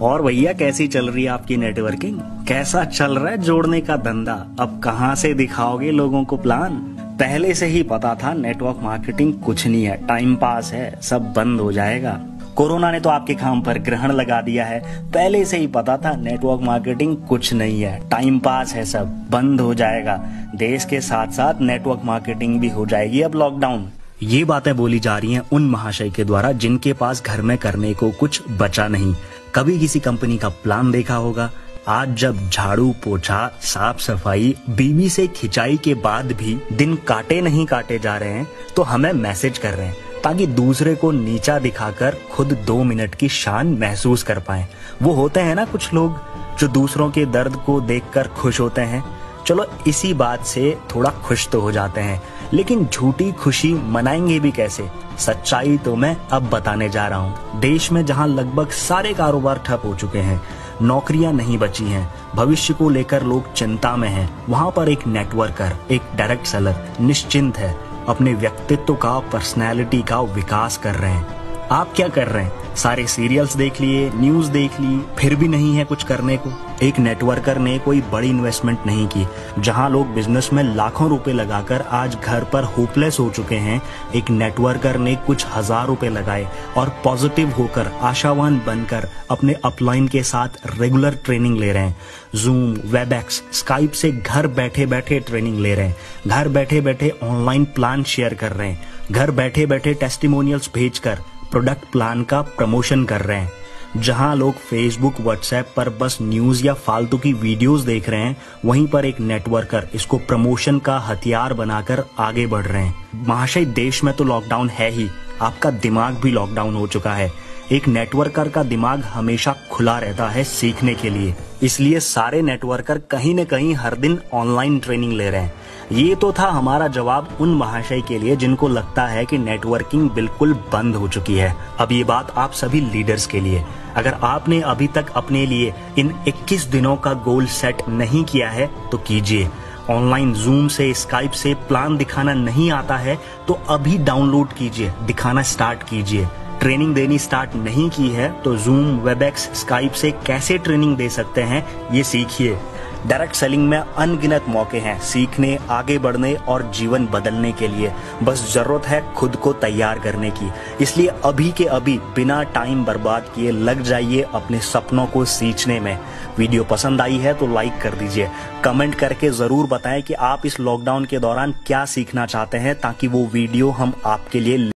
और भैया, कैसी चल रही है आपकी नेटवर्किंग कैसा चल रहा है जोड़ने का धंधा? अब कहाँ से दिखाओगे लोगों को प्लान पहले से ही पता था नेटवर्क मार्केटिंग कुछ नहीं है टाइम पास है, सब बंद हो जाएगा। कोरोना ने तो आपके काम पर ग्रहण लगा दिया है। पहले से ही पता था नेटवर्क मार्केटिंग कुछ नहीं है टाइम पास है सब, बंद हो जाएगा। देश के साथ साथ नेटवर्क मार्केटिंग भी हो जाएगी अब लॉकडाउन ये बातें बोली जा रही हैं उन महाशय के द्वारा जिनके पास घर में करने को कुछ बचा नहीं। कभी किसी कंपनी का प्लान देखा होगा। आज जब झाड़ू, पोछा, साफ़ सफ़ाई बीवी से खिंचाई के बाद भी दिन काटे नहीं काटे जा रहे हैं तो हमें मैसेज कर रहे हैं, ताकि दूसरे को नीचा दिखाकर खुद दो मिनट की शान महसूस कर पाए। वो होते हैं ना कुछ लोग, जो दूसरों के दर्द को देखकर खुश होते हैं। चलो इसी बात से थोड़ा खुश तो हो जाते हैं, लेकिन झूठी खुशी मनाएँगे भी कैसे? सच्चाई तो मैं अब बताने जा रहा हूँ। देश में जहाँ लगभग सारे कारोबार ठप हो चुके हैं, नौकरियाँ नहीं बची हैं, भविष्य को लेकर लोग चिंता में हैं, वहाँ पर एक नेटवर्कर एक डायरेक्ट सेलर निश्चिंत है, अपने व्यक्तित्व का पर्सनैलिटी का विकास कर रहे हैं। आप क्या कर रहे हैं? सारे सीरियल्स देख लिए न्यूज़ देख ली, फिर भी नहीं है कुछ करने को। एक नेटवर्कर ने कोई बड़ी इन्वेस्टमेंट नहीं की, जहाँ लोग बिज़नेस में लाखों रुपए लगाकर आज घर पर होपलेस हो चुके हैं। एक नेटवर्कर ने कुछ हज़ार रुपए लगाए और पॉजिटिव होकर, आशावान बनकर, अपने अपलाइन के साथ रेगुलर ट्रेनिंग ले रहे हैं। जूम वेबएक्स स्काइप से घर बैठे बैठे ट्रेनिंग ले रहे हैं। घर बैठे बैठे ऑनलाइन प्लान शेयर कर रहे हैं। घर बैठे बैठे टेस्टिमोनियल्स भेजकर प्रोडक्ट प्लान का प्रमोशन कर रहे हैं। जहाँ लोग फेसबुक व्हाट्सएप पर बस न्यूज़ या फालतू की वीडियोस देख रहे हैं, वहीं पर एक नेटवर्कर इसको प्रमोशन का हथियार बनाकर आगे बढ़ रहे हैं। महाशय, देश में तो लॉकडाउन है ही। आपका दिमाग भी लॉकडाउन हो चुका है। एक नेटवर्कर का दिमाग हमेशा खुला रहता है सीखने के लिए। इसलिए सारे नेटवर्कर कहीं न कहीं हर दिन ऑनलाइन ट्रेनिंग ले रहे हैं। ये तो था हमारा जवाब उन महाशय के लिए जिनको लगता है कि नेटवर्किंग बिल्कुल बंद हो चुकी है। अब ये बात आप सभी लीडर्स के लिए। अगर आपने अभी तक अपने लिए इन 21 दिनों का गोल सेट नहीं किया है तो कीजिए। ऑनलाइन जूम से, स्काइप से प्लान दिखाना नहीं आता है तो अभी डाउनलोड कीजिए, दिखाना स्टार्ट कीजिए। ट्रेनिंग देनी स्टार्ट नहीं की है तो जूम, वेबएक्स, स्काइप से कैसे ट्रेनिंग दे सकते हैं, ये सीखिए। डायरेक्ट सेलिंग में अनगिनत मौके हैं सीखने, आगे बढ़ने और जीवन बदलने के लिए। बस ज़रूरत है खुद को तैयार करने की। इसलिए अभी के अभी बिना टाइम बर्बाद किए लग जाइए अपने सपनों को सींचने में। वीडियो पसंद आई है तो लाइक कर दीजिए। कमेंट करके ज़रूर बताएँ कि आप इस लॉकडाउन के दौरान क्या सीखना चाहते हैं ताकि वो वीडियो हम आपके लिए